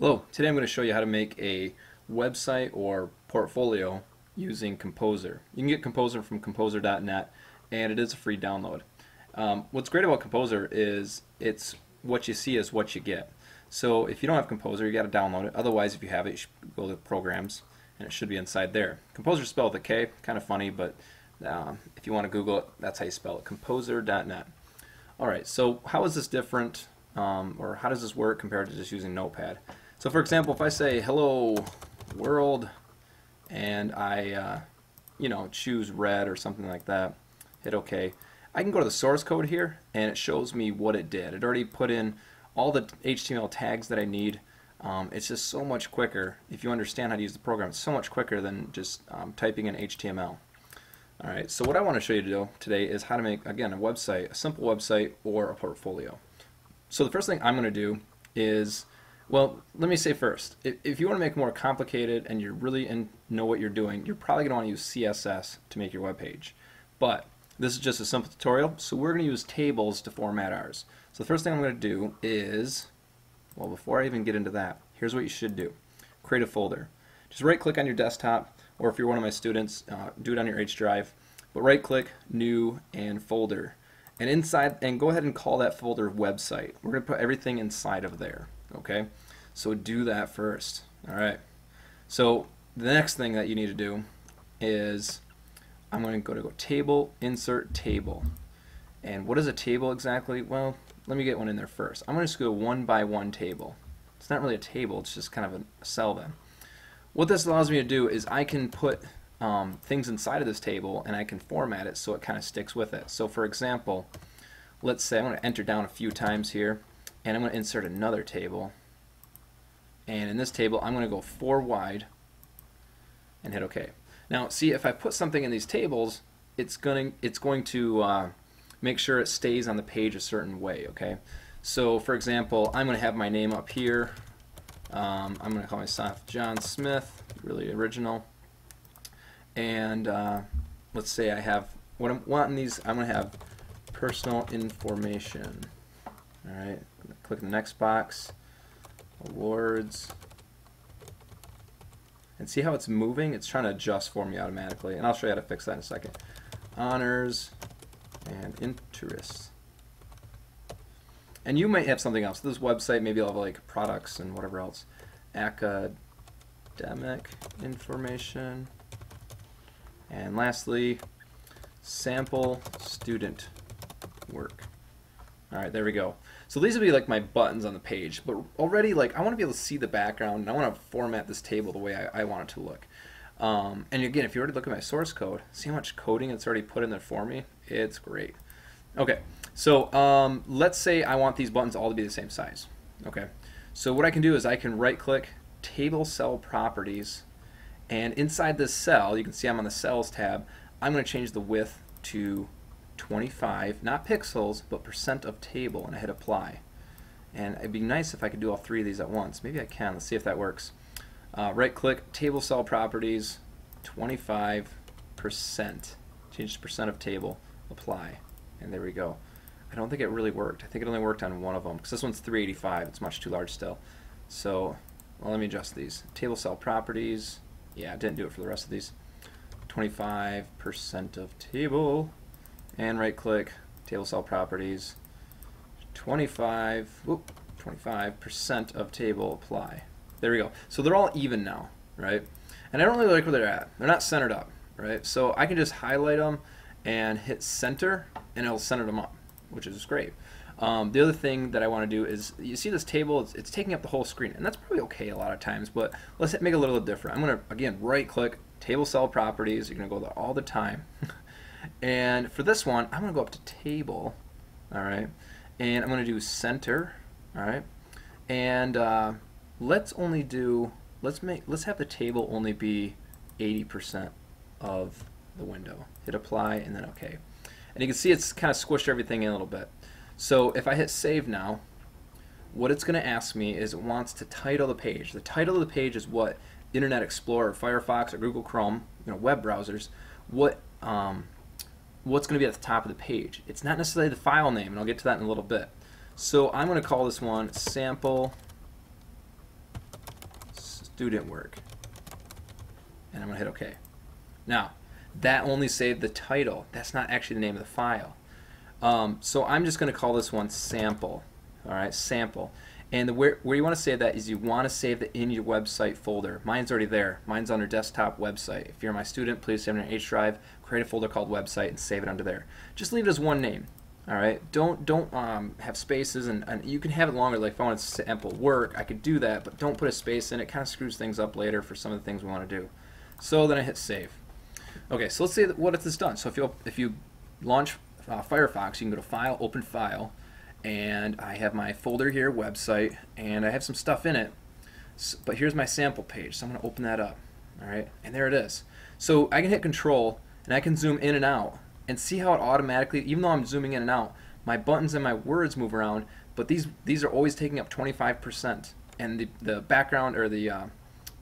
Hello, today I'm going to show you how to make a website or portfolio using Kompozer. You can get Kompozer from kompozer.net and it is a free download. Um, what's great about Kompozer is it's what you see is what you get. So if you don't have Kompozer, you got to download it. Otherwise, if you have it, you should go to Programs and it should be inside there. Kompozer spelled with a K, kind of funny, but um, if you want to Google it, that's how you spell it, kompozer.net. Alright, so how is this different, um, or how does this work compared to just using Notepad? So for example, if I say hello world and I, uh, you know, choose red or something like that, hit OK, I can go to the source code here and it shows me what it did. It already put in all the HTML tags that I need. Um, it's just so much quicker. If you understand how to use the program, it's so much quicker than just um, typing in HTML. Alright, so what I want to show you to do today is how to make, again, a website, a simple website or a portfolio. So the first thing I'm going to do is well, let me say first, if, if you want to make it more complicated and you really in, know what you're doing, you're probably going to want to use CSS to make your web page. But this is just a simple tutorial, so we're going to use tables to format ours. So the first thing I'm going to do is, well, before I even get into that, here's what you should do. Create a folder. Just right click on your desktop, or if you're one of my students, uh, do it on your H drive. But right click, new, and folder. And inside, and go ahead and call that folder website. We're going to put everything inside of there okay? So do that first, all right? So the next thing that you need to do is I'm going to go to go table, insert table. And what is a table exactly? Well, let me get one in there first. I'm going to just go one by one table. It's not really a table, it's just kind of a cell then. What this allows me to do is I can put um, things inside of this table and I can format it so it kind of sticks with it. So for example, let's say I'm going to enter down a few times here and I'm going to insert another table. And in this table I'm going to go 4 wide and hit OK. Now see if I put something in these tables it's going to, it's going to uh, make sure it stays on the page a certain way okay? So for example I'm going to have my name up here. Um, I'm going to call myself John Smith really original. And uh, let's say I have what I'm wanting these I'm going to have personal information alright click the next box, awards, and see how it's moving? It's trying to adjust for me automatically, and I'll show you how to fix that in a second. Honors and interests. And you might have something else. This website maybe will have like products and whatever else. Academic information. And lastly, sample student work. All right, there we go. So these would be like my buttons on the page, but already like I want to be able to see the background and I want to format this table the way I, I want it to look. Um, and again, if you already look at my source code, see how much coding it's already put in there for me? It's great. Okay, so um, let's say I want these buttons all to be the same size. Okay, so what I can do is I can right click table cell properties and inside this cell, you can see I'm on the cells tab, I'm going to change the width to 25, not pixels, but percent of table, and I hit apply. And it'd be nice if I could do all three of these at once. Maybe I can. Let's see if that works. Uh, right click, table cell properties, 25%. Change to percent of table, apply. And there we go. I don't think it really worked. I think it only worked on one of them because this one's 385. It's much too large still. So, well, let me adjust these. Table cell properties. Yeah, I didn't do it for the rest of these. 25% of table and right click table cell properties. 25 whoop, 25% of table apply. There we go. So they're all even now right? And I don't really like where they're at. They're not centered up right? So I can just highlight them and hit center and it'll center them up which is great. Um, the other thing that I want to do is you see this table it's, it's, taking up the whole screen and that's probably okay a lot of times but let's make it a little different. I'm gonna again right click table cell properties you're gonna go there all the time And for this one, I'm going to go up to table, all right, and I'm going to do center, all right, and uh, let's only do, let's make, let's have the table only be 80% of the window. Hit apply and then OK. And you can see it's kind of squished everything in a little bit. So if I hit save now, what it's going to ask me is it wants to title the page. The title of the page is what Internet Explorer, Firefox, or Google Chrome, you know, web browsers, what um, what's going to be at the top of the page. It's not necessarily the file name, and I'll get to that in a little bit. So I'm going to call this one sample student work. And I'm going to hit OK. Now, that only saved the title. That's not actually the name of the file. Um, so I'm just going to call this one sample. All right, sample. And the, where, where you want to save that is you want to save it in your website folder. Mine's already there. Mine's under desktop website. If you're my student, please save it in H drive, create a folder called website, and save it under there. Just leave it as one name. All right. Don't don't um, have spaces, and, and you can have it longer. Like if I want to sample work, I could do that, but don't put a space in. It kind of screws things up later for some of the things we want to do. So then I hit save. Okay. So let's see what if it's done. So if you if you launch uh, Firefox, you can go to File, Open File, and I have my folder here, website, and I have some stuff in it. So, but here's my sample page, so I'm going to open that up. All right, and there it is. So I can hit Control, and I can zoom in and out and see how it automatically, even though I'm zooming in and out, my buttons and my words move around, but these these are always taking up 25%, and the, the background or the uh,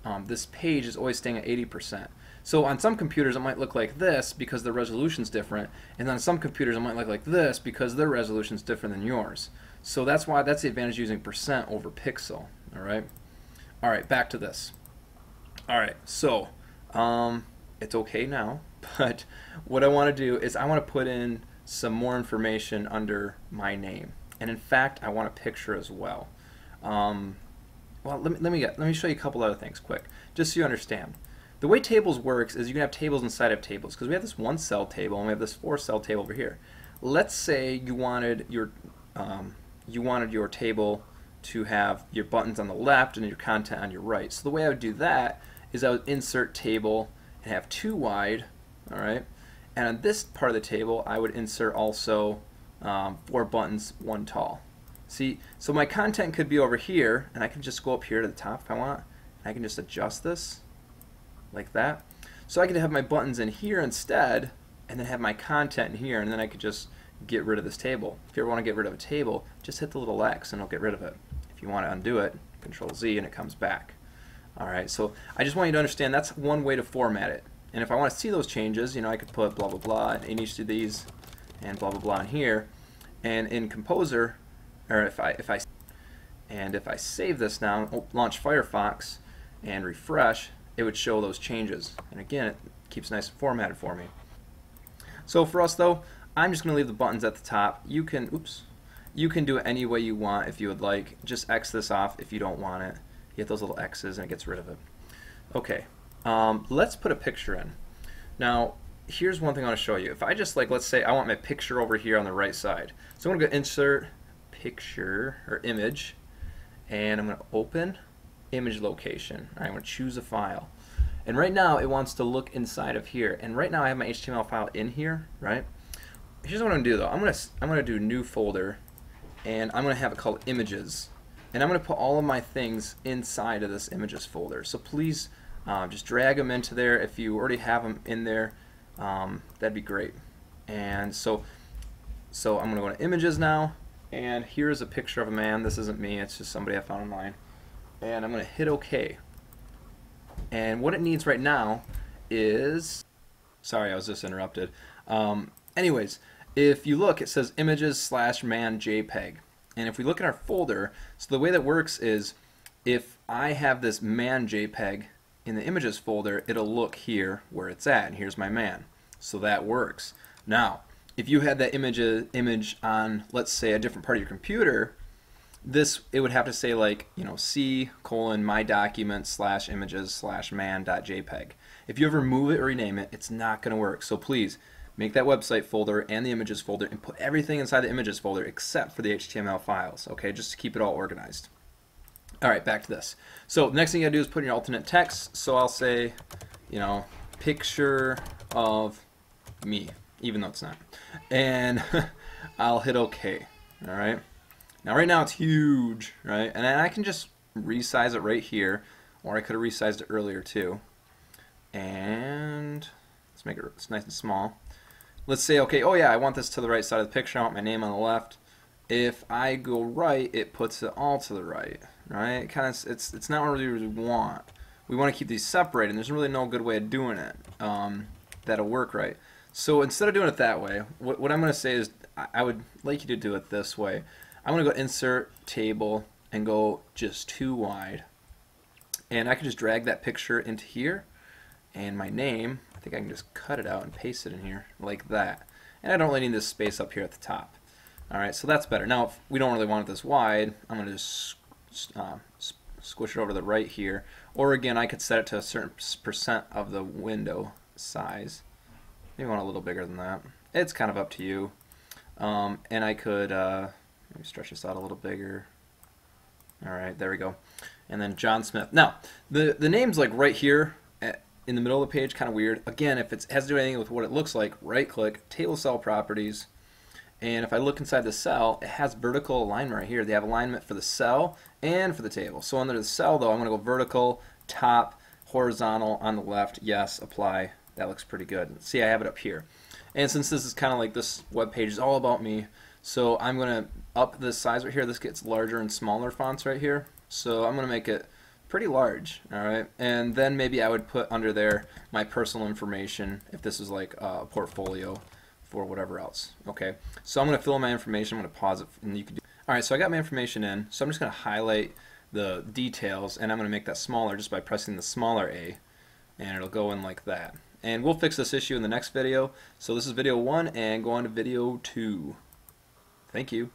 um, this page is always staying at 80%. So on some computers it might look like this because the resolution's different, and on some computers it might look like this because their resolution's different than yours. So that's why that's the advantage using percent over pixel. All right. All right. Back to this. All right. So um, it's okay now. But what I want to do is I want to put in some more information under my name. And in fact, I want a picture as well. Um, well, let me, let, me get, let me show you a couple other things quick, just so you understand. The way tables works is you can have tables inside of tables, because we have this one cell table and we have this four cell table over here. Let's say you wanted your um, you wanted your table to have your buttons on the left and your content on your right. So the way I would do that is I would insert table and have two wide all right? And on this part of the table, I would insert also um, four buttons, one tall. See, so my content could be over here, and I can just go up here to the top if I want. I can just adjust this like that. So I could have my buttons in here instead, and then have my content in here, and then I could just get rid of this table. If you ever want to get rid of a table, just hit the little X and it'll get rid of it. If you want to undo it, Control Z and it comes back. Alright, so I just want you to understand that's one way to format it. And if I want to see those changes, you know, I could put blah, blah, blah in each of these and blah, blah, blah in here. And in Kompozer, or if I, if I, and if I save this now, launch Firefox and refresh, it would show those changes. And again, it keeps nice and formatted for me. So for us though, I'm just going to leave the buttons at the top. You can, oops, you can do it any way you want if you would like. Just X this off if you don't want it. You get those little X's and it gets rid of it. Okay, um, let's put a picture in. Now, here's one thing I want to show you. If I just like, let's say I want my picture over here on the right side. So I'm going to go insert picture or image and I'm going to open image location. Right, I'm going to choose a file. And right now it wants to look inside of here. And right now I have my HTML file in here, right? Here's what I'm going to do though. I'm going to I'm going to do new folder and I'm going to have it called images. And I'm going to put all of my things inside of this images folder. So please um, just drag them into there. If you already have them in there, um, that'd be great. And so, so I'm going to go to images now, and here's a picture of a man. This isn't me, it's just somebody I found online. And I'm going to hit OK. And what it needs right now is, sorry, I was just interrupted. Um, anyways, if you look, it says images slash man JPEG. And if we look at our folder, so the way that works is if I have this man JPEG in the images folder, it'll look here where it's at. And here's my man. So that works. Now, if you had that image image on, let's say, a different part of your computer, this it would have to say like you know c colon my document slash images slash man dot jpeg. If you ever move it or rename it, it's not going to work. So please make that website folder and the images folder and put everything inside the images folder except for the HTML files. Okay, just to keep it all organized. All right, back to this. So the next thing you gotta do is put in your alternate text. So I'll say, you know, picture of me, even though it's not. And I'll hit OK. All right. Now right now it's huge, right? And I can just resize it right here, or I could have resized it earlier too. And let's make it it's nice and small. Let's say, okay, oh yeah, I want this to the right side of the picture. I want my name on the left. If I go right, it puts it all to the right right? It Kind of, it's it's not what we really want. We want to keep these separated, and there's really no good way of doing it um, that'll work right. So instead of doing it that way, what, what I'm going to say is I would like you to do it this way. I'm going to go insert table and go just too wide. And I can just drag that picture into here and my name, I think I can just cut it out and paste it in here like that. And I don't really need this space up here at the top. Alright, so that's better. Now, if we don't really want it this wide, I'm going to just uh, squish it over to the right here. Or again, I could set it to a certain percent of the window size. Maybe want a little bigger than that. It's kind of up to you. Um, and I could uh, maybe stretch this out a little bigger. All right, there we go. And then John Smith. Now, the, the name's like right here at, in the middle of the page, kind of weird. Again, if it has to do anything with what it looks like, right click, table cell properties, and if I look inside the cell, it has vertical alignment right here. They have alignment for the cell and for the table. So under the cell, though, I'm going to go vertical, top, horizontal on the left. Yes, apply. That looks pretty good. See, I have it up here. And since this is kind of like this web page is all about me, so I'm going to up the size right here. This gets larger and smaller fonts right here. So I'm going to make it pretty large, all right? And then maybe I would put under there my personal information if this is like a portfolio for whatever else. Okay, so I'm going to fill in my information. I'm going to pause it, and you can do. All right, so I got my information in. So I'm just going to highlight the details, and I'm going to make that smaller just by pressing the smaller A, and it'll go in like that. And we'll fix this issue in the next video. So this is video one, and go on to video two. Thank you.